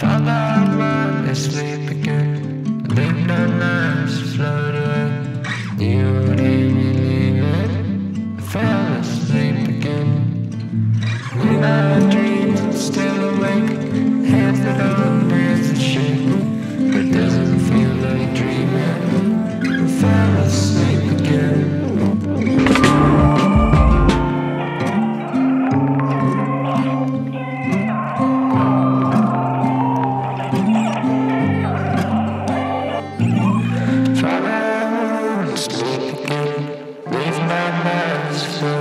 thought that I'd sleep. Christmas.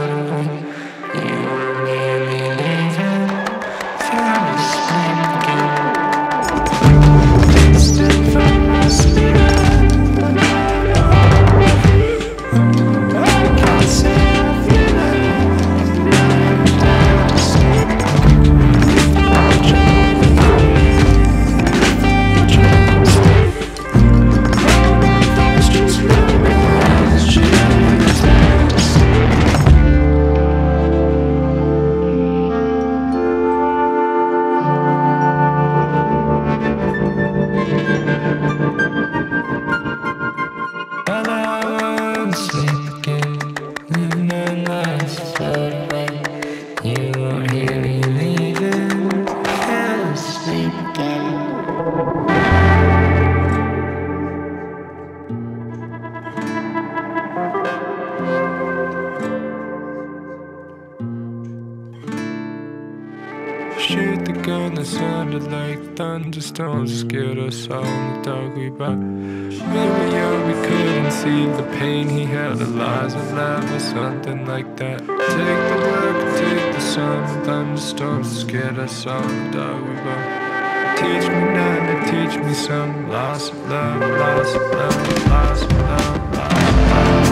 Thunderstorms scared us all in the dark we bought. We were young, we couldn't see the pain he had. The lies of love or something like that. Take the work, take the sun. Thunderstorms scared us all in the dark we bought. Teach me nothing, teach me some loss of love, loss of love, loss of love, loss of love,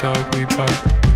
dark we bought.